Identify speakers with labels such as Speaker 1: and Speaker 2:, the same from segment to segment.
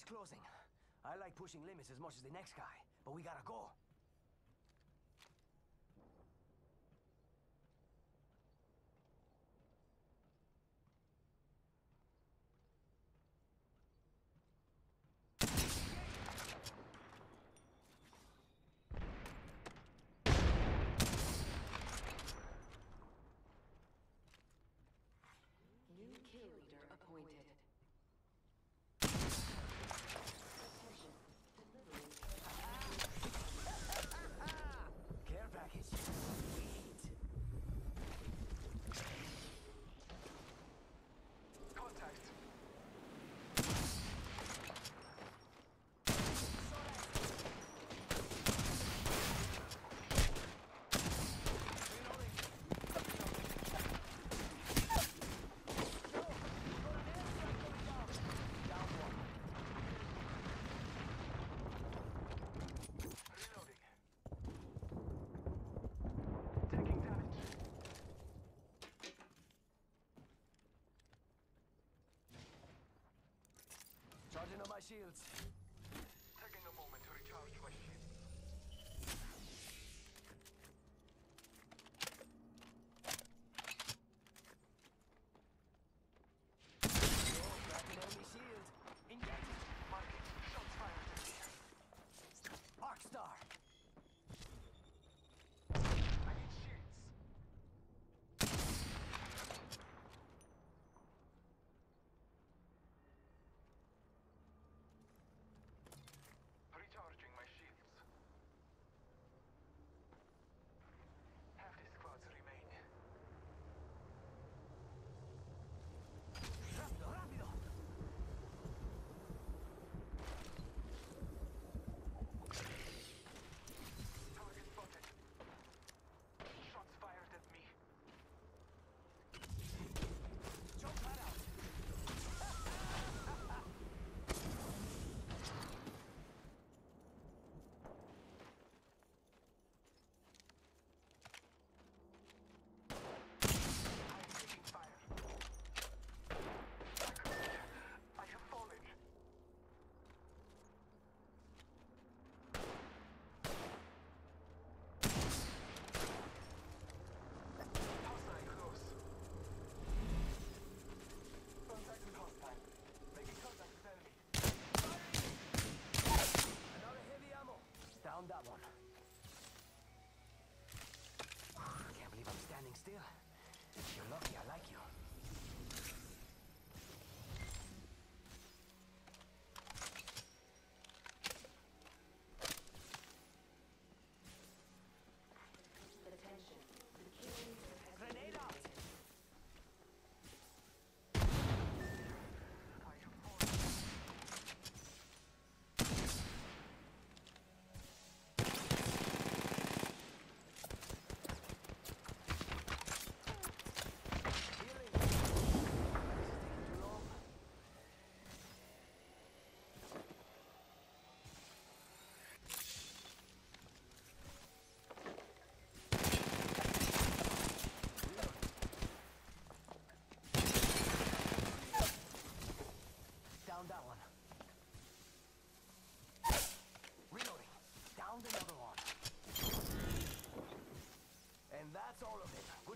Speaker 1: Plane's closing. I like pushing limits as much as the next guy, but we gotta go. Charging on my shields.
Speaker 2: Taking a moment to recharge my shields.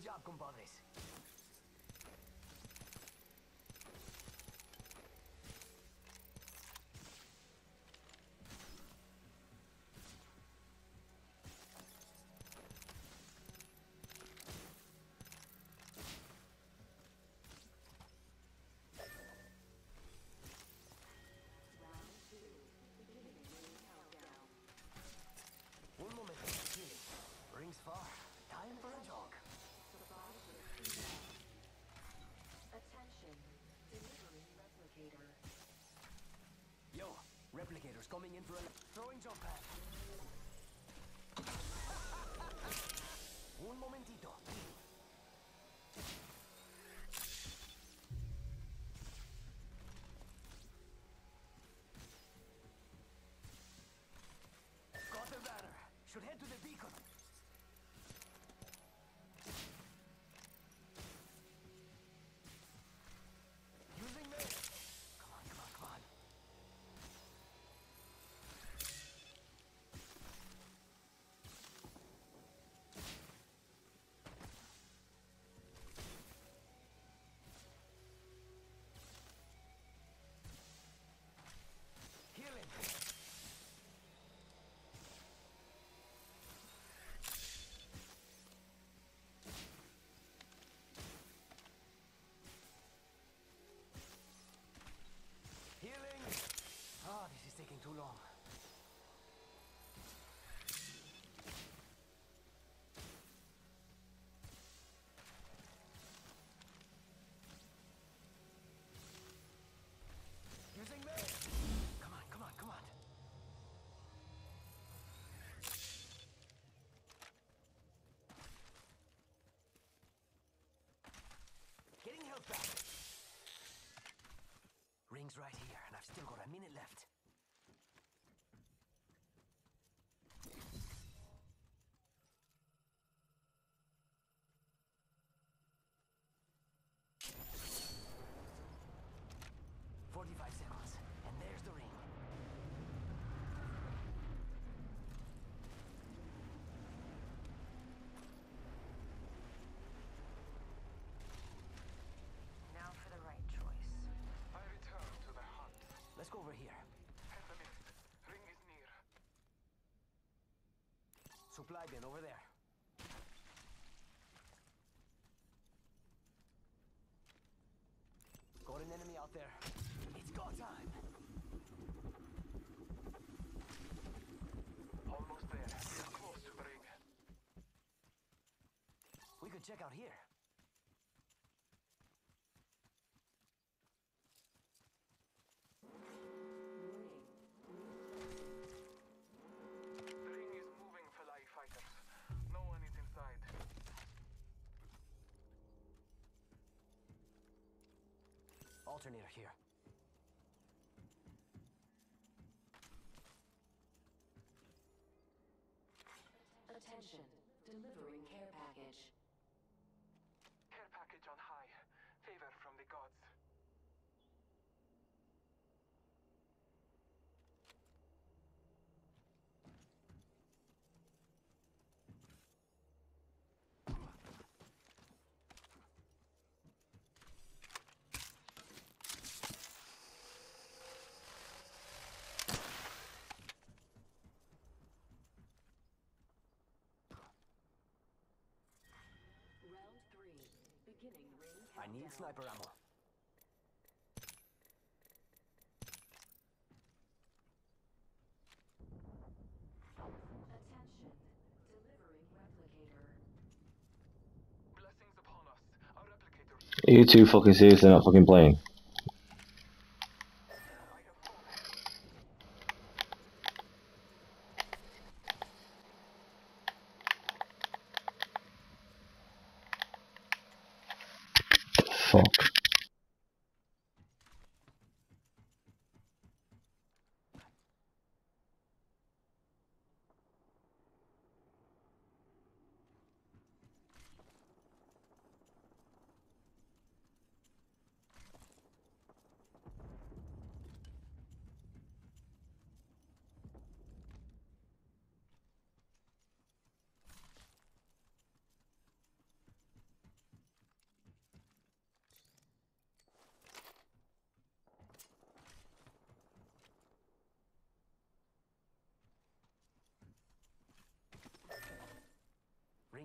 Speaker 1: Job, compadres. Coming in for a throwing jump pad. Un momentito. Long. Using this. Come on, come on, come on. Getting health back. Ring's right here, and I've still got a minute left. Forty-five seconds, and there's the ring.
Speaker 3: Now for the right choice.
Speaker 2: I return to the hunt.
Speaker 1: Let's go over here.
Speaker 2: Pessimist. Ring is near.
Speaker 1: Supply bin over there. Got an enemy out there. It's go time.
Speaker 2: Almost there. Close to the.
Speaker 1: We could check out here. Alternator here.
Speaker 4: Attention. Delivering care package.
Speaker 2: Care package on high. Favor from the gods.
Speaker 4: Round three. Beginning ring
Speaker 1: I need sniper ammo.
Speaker 4: Attention. Delivering replicator.
Speaker 2: Blessings upon us. Our replicator.
Speaker 5: Are you too fucking seriously not fucking playing?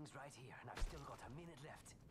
Speaker 1: things right here, and I've still got a minute left.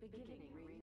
Speaker 4: Beginning.